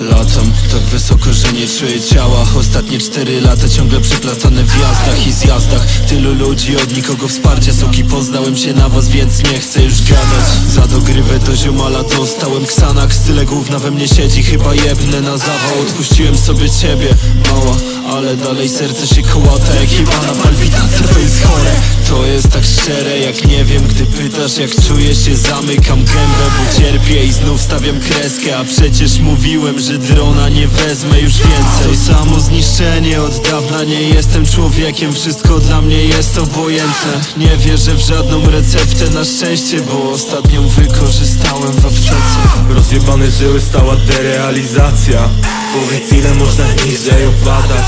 Latam tak wysoko, że nie czuję ciała. Ostatnie cztery lata ciągle przeplatane w jazdach i zjazdach. Tylu ludzi od nikogo wsparcia Soki poznałem się na was, więc nie chcę już gadać. Za dogrywę do ziomala dostałem ksanak. Style główna we mnie siedzi, chyba jebnę na zawał. Odpuściłem sobie ciebie, mała ale dalej serce się kołata jak jebana palpitacja To jest chore, to jest tak szczere Jak nie wiem, gdy pytasz jak czuję się Zamykam gębę, bo cierpię i znów stawiam kreskę. A przecież mówiłem, że drona nie wezmę już więcej. To samo zniszczenie, od dawna nie jestem człowiekiem. Wszystko dla mnie jest obojętne. Nie wierzę w żadną receptę na szczęście Bo ostatnią wykorzystałem w aptece Rozjebane żyły stała derealizacja Powiedz ile można niżej opadać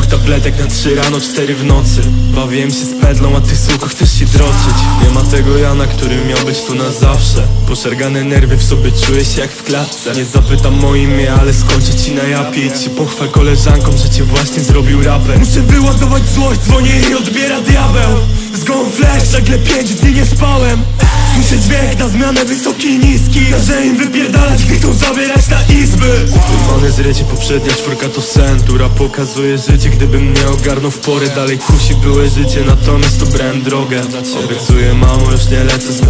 dwóch tabletek na trzy rano, cztery w nocy. Bawiłem się z pedlą, a ty suko chcesz się droczyć Nie ma tego Jana, który miał być tu na zawsze. Poszargane nerwy w sobie czuję się jak w klatce. Nie zapytam o imię, ale skończę ci na japie. I ci pochwal koleżankom, że cię właśnie zrobił raper Muszę wyładować złość, dzwonię i odbiera diabeł. Zgon flash, nagle pięć dni nie spałem Słyszę dźwięk na zmianę wysoki niski. Każę im wypierdalać, gdy chcą zabierać na izby. Urwane zrycie, poprzednia czwórka to sen Która pokazuje życie, gdybym nie ogarnął w porę. Dalej kusi były życie, natomiast obrałem drogę. Obiecuję mamo, już nie lecę z